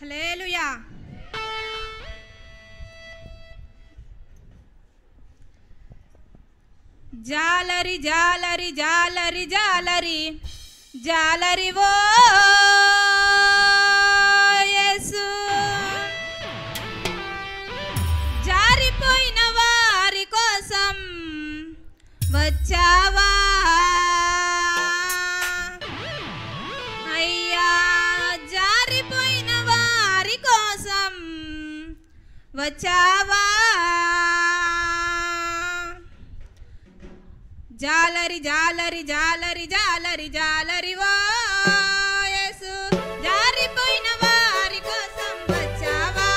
Hallelujah జాలరి జాలరి జాలరి జాలరి జాలరి ఓ యేసు. జారిపోయిన వారి కోసం వచ్చావా? వచ్చావా? జాలరి జాలరి జాలరి జాలరి జాలరి ఓ యేసు. జారిపోయిన వారి కోసం వచ్చావా?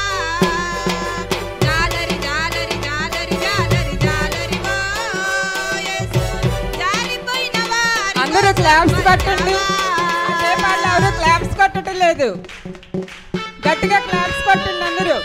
అందరూ క్లాప్స్ కొట్టండి? వాళ్ళు ఎవరు క్లాప్స్ కొట్టడం లేదు. గట్టిగా క్లాప్స్ కొట్టండి అందరూ.